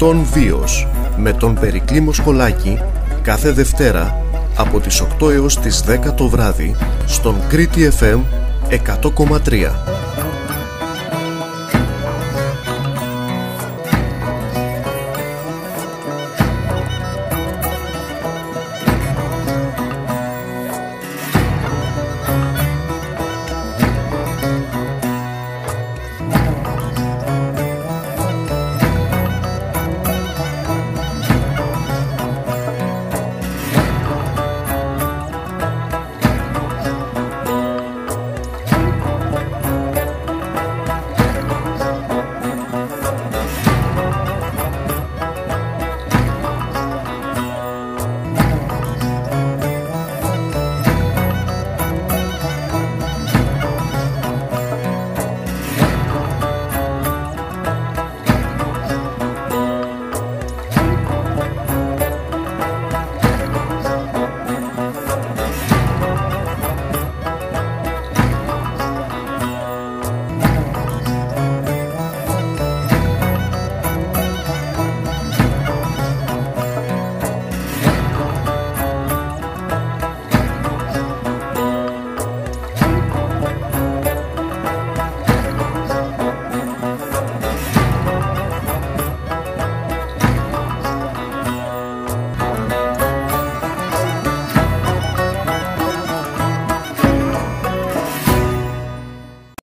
τον Βίος με τον Περικλή Μοσχολάκη κάθε Δευτέρα από τις 8 έως τις 10 το βράδυ στον Κρήτη FM 100,3.